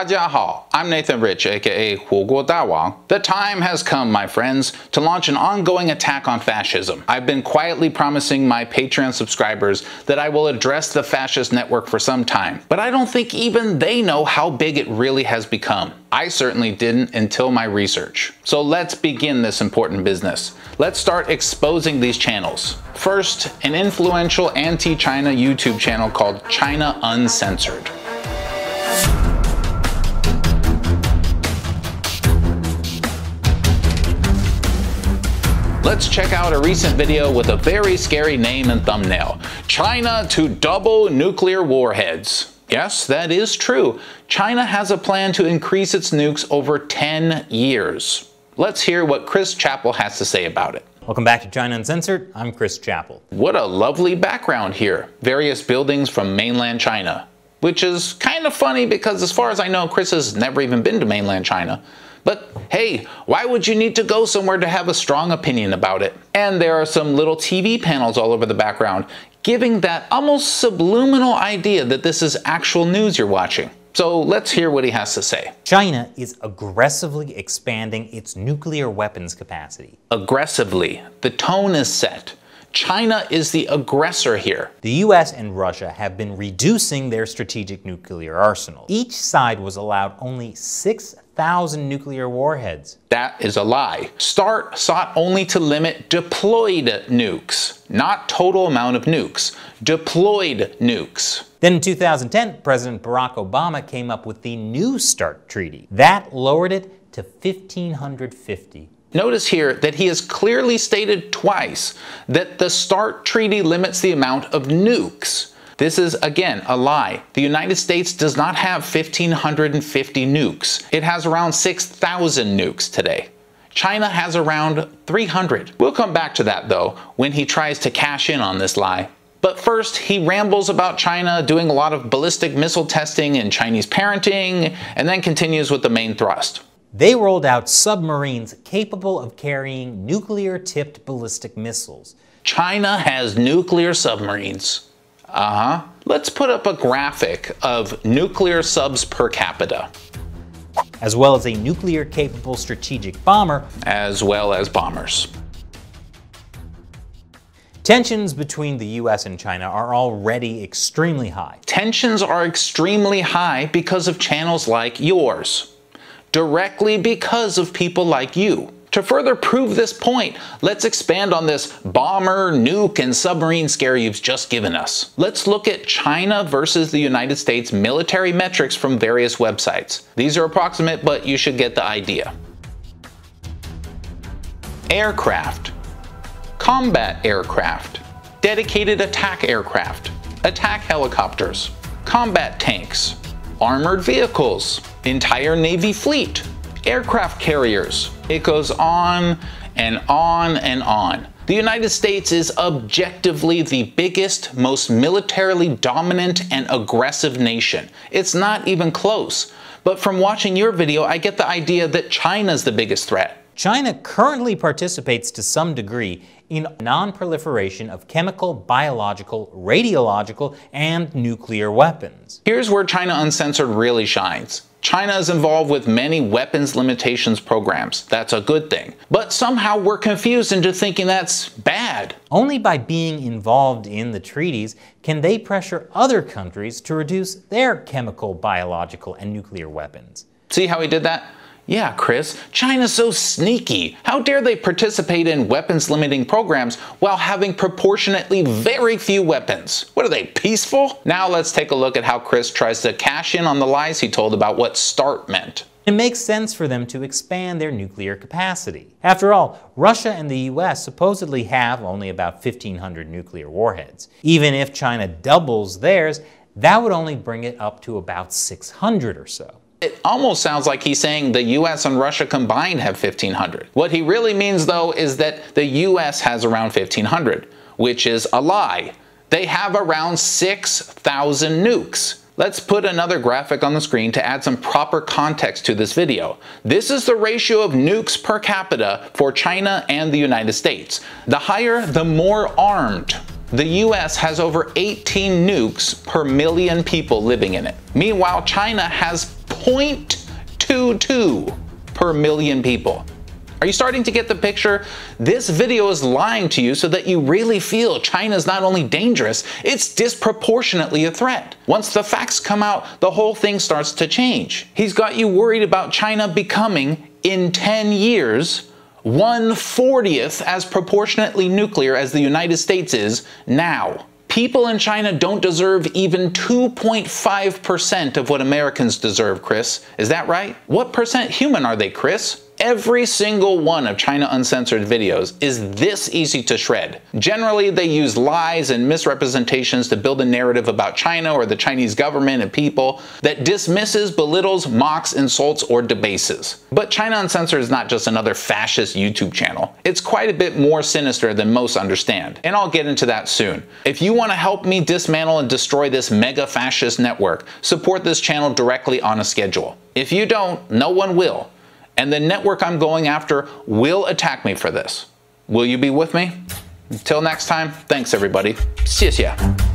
Dajia I'm Nathan Rich, aka Huoguo Dawang. The time has come, my friends, to launch an ongoing attack on fascism. I've been quietly promising my Patreon subscribers that I will address the fascist network for some time, but I don't think even they know how big it really has become. I certainly didn't until my research. So let's begin this important business. Let's start exposing these channels. First, an influential anti-China YouTube channel called China Uncensored. Let's check out a recent video with a very scary name and thumbnail. China to double nuclear warheads. Yes, that is true. China has a plan to increase its nukes over 10 years. Let's hear what Chris Chappell has to say about it. Welcome back to China Uncensored. I'm Chris Chappell. What a lovely background here. Various buildings from mainland China. Which is kind of funny because as far as I know, Chris has never even been to mainland China. But hey, why would you need to go somewhere to have a strong opinion about it? And there are some little TV panels all over the background, giving that almost subliminal idea that this is actual news you're watching. So let's hear what he has to say. China is aggressively expanding its nuclear weapons capacity. Aggressively. The tone is set. China is the aggressor here. The US and Russia have been reducing their strategic nuclear arsenal. Each side was allowed only 6,000 nuclear warheads. That is a lie. START sought only to limit deployed nukes, not total amount of nukes. Deployed nukes. Then in 2010, President Barack Obama came up with the New START Treaty. That lowered it to 1,550. Notice here that he has clearly stated twice that the START treaty limits the amount of nukes. This is, again, a lie. The United States does not have 1,550 nukes. It has around 6,000 nukes today. China has around 300. We'll come back to that, though, when he tries to cash in on this lie. But first, he rambles about China doing a lot of ballistic missile testing and Chinese parenting, and then continues with the main thrust. They rolled out submarines capable of carrying nuclear-tipped ballistic missiles. China has nuclear submarines. Uh-huh. Let's put up a graphic of nuclear subs per capita. As well as a nuclear-capable strategic bomber. As well as bombers. Tensions between the US and China are already extremely high. Tensions are extremely high because of channels like yours directly because of people like you. To further prove this point, let's expand on this bomber, nuke, and submarine scare you've just given us. Let's look at China versus the United States military metrics from various websites. These are approximate, but you should get the idea. Aircraft, combat aircraft, dedicated attack aircraft, attack helicopters, combat tanks, armored vehicles, entire Navy fleet, aircraft carriers. It goes on and on and on. The United States is objectively the biggest, most militarily dominant and aggressive nation. It's not even close. But from watching your video, I get the idea that China's the biggest threat. China currently participates to some degree in non-proliferation of chemical, biological, radiological, and nuclear weapons. Here's where China Uncensored really shines. China is involved with many weapons limitations programs. That's a good thing. But somehow we're confused into thinking that's bad. Only by being involved in the treaties can they pressure other countries to reduce their chemical, biological, and nuclear weapons. See how he did that? Yeah, Chris, China's so sneaky. How dare they participate in weapons limiting programs while having proportionately very few weapons? What are they, peaceful? Now let's take a look at how Chris tries to cash in on the lies he told about what START meant. It makes sense for them to expand their nuclear capacity. After all, Russia and the US supposedly have only about 1,500 nuclear warheads. Even if China doubles theirs, that would only bring it up to about 600 or so. It almost sounds like he's saying the US and Russia combined have 1,500. What he really means, though, is that the US has around 1,500, which is a lie. They have around 6,000 nukes. Let's put another graphic on the screen to add some proper context to this video. This is the ratio of nukes per capita for China and the United States. The higher, the more armed. The US has over 18 nukes per million people living in it. Meanwhile, China has 0.22 per million people. Are you starting to get the picture? This video is lying to you so that you really feel China is not only dangerous, it's disproportionately a threat. Once the facts come out, the whole thing starts to change. He's got you worried about China becoming, in 10 years, 1 40th as proportionately nuclear as the United States is now. People in China don't deserve even 2.5% of what Americans deserve, Chris. Is that right? What percent human are they, Chris? Every single one of China Uncensored videos is this easy to shred. Generally, they use lies and misrepresentations to build a narrative about China or the Chinese government and people that dismisses, belittles, mocks, insults, or debases. But China Uncensored is not just another fascist YouTube channel. It's quite a bit more sinister than most understand, and I'll get into that soon. If you want to help me dismantle and destroy this mega fascist network, support this channel directly on a schedule. If you don't, no one will and the network I'm going after will attack me for this. Will you be with me? Until next time, thanks everybody. 谢谢。